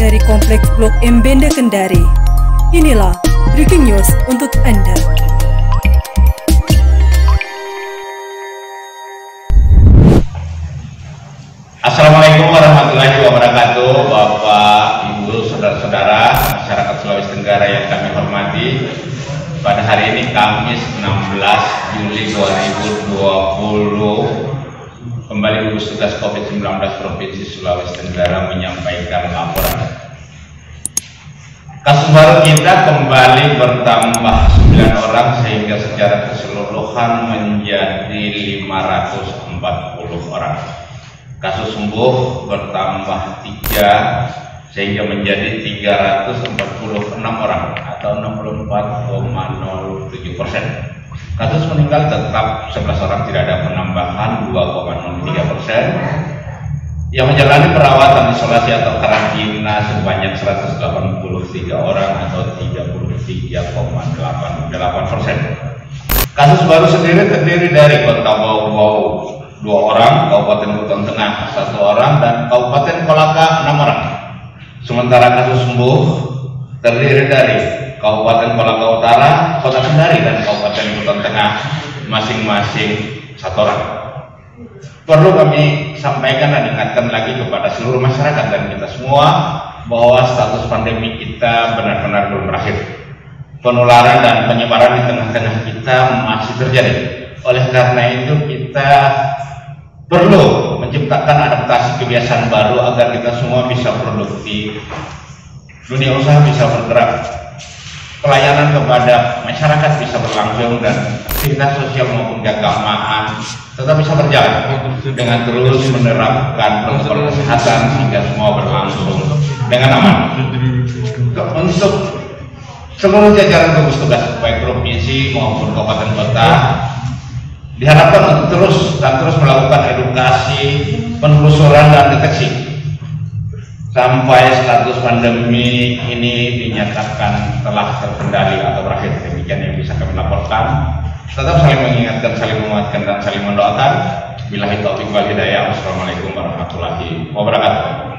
dari Kompleks Blok M Benda Kendari. Inilah breaking news untuk Anda. Assalamualaikum warahmatullahi wabarakatuh Bapak, Ibu, Saudara-saudara Masyarakat Sulawesi Tenggara yang kami hormati Pada hari ini Kamis 16 Juli 2020 Gugus tugas COVID-19 Provinsi Sulawesi Tenggara menyampaikan laporan Kasus baru kita kembali bertambah 9 orang sehingga secara keseluruhan menjadi 540 orang kasus sembuh bertambah 3 sehingga menjadi 346 orang atau 64,07 persen. Kasus meninggal tetap 11 orang tidak ada penambahan 2,03 persen. Yang menjalani perawatan isolasi atau karantina sebanyak 183 orang atau 33,88 persen. Kasus baru sendiri terdiri dari Kota Bau-Bau dua orang, Kabupaten Buton Tengah satu orang, dan Kabupaten Kolaka enam orang. Sementara kasus sembuh terdiri dari Kabupaten Kolaka Utara, Kota Kendari, dan Kabupaten Buton Tengah masing-masing satu orang. Perlu kami sampaikan dan ingatkan lagi kepada seluruh masyarakat dan kita semua bahwa status pandemi kita benar-benar belum berakhir. Penularan dan penyebaran di tengah-tengah kita masih terjadi. Oleh karena itu kita perlu menciptakan adaptasi kebiasaan baru agar kita semua bisa produktif dunia usaha bisa bergerak pelayanan kepada masyarakat bisa berlangsung dan aktivitas sosial maupun keagamaan tetap bisa berjalan dengan terus menerapkan protokol kesehatan sehingga semua berlangsung dengan aman. Untuk seluruh jajaran gugus tugas baik provinsi maupun kabupaten kota diharapkan untuk terus dan terus melakukan edukasi, penelusuran dan deteksi sampai status pandemi ini dinyatakan telah terkendali atau berakhir. Demikian yang bisa kami laporkan. Tetap saling mengingatkan, saling menguatkan dan saling mendoakan. Bila itu wal hidayah. Wassalamualaikum warahmatullahi wabarakatuh.